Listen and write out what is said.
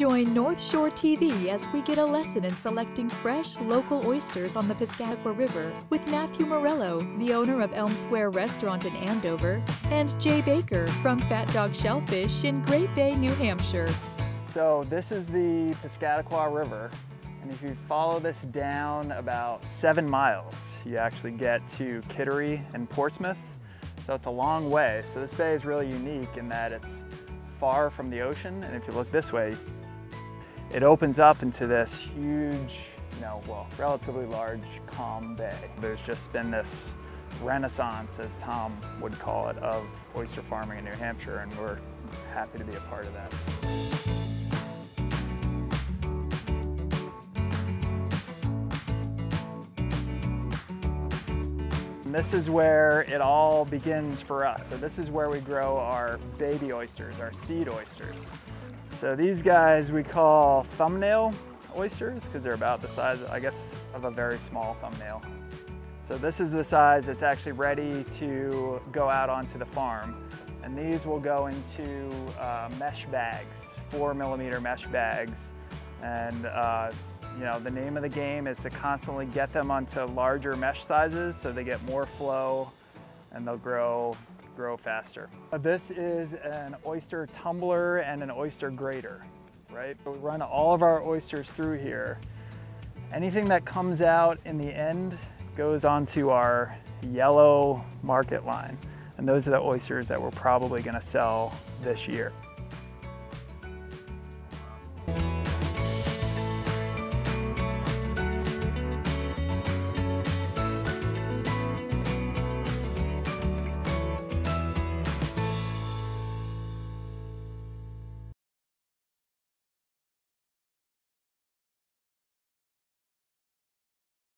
Join North Shore TV as we get a lesson in selecting fresh, local oysters on the Piscataqua River with Mathew Morello, the owner of Elm Square Restaurant in Andover, and Jay Baker from Fat Dog Shellfish in Great Bay, New Hampshire. So this is the Piscataqua River, and if you follow this down about seven miles, you actually get to Kittery and Portsmouth. So it's a long way. So this bay is really unique in that it's far from the ocean, and if you look this way, it opens up into this huge, you know, well, relatively large, calm bay. There's just been this renaissance, as Tom would call it, of oyster farming in New Hampshire, and we're happy to be a part of that. And this is where it all begins for us. So this is where we grow our baby oysters, our seed oysters. So these guys we call thumbnail oysters because they're about the size, I guess, of a very small thumbnail. So this is the size that's actually ready to go out onto the farm. And these will go into uh, mesh bags, four millimeter mesh bags. And uh, you know, the name of the game is to constantly get them onto larger mesh sizes so they get more flow and they'll grow, grow faster. This is an oyster tumbler and an oyster grader, right? We run all of our oysters through here. Anything that comes out in the end goes onto our yellow market line. And those are the oysters that we're probably gonna sell this year.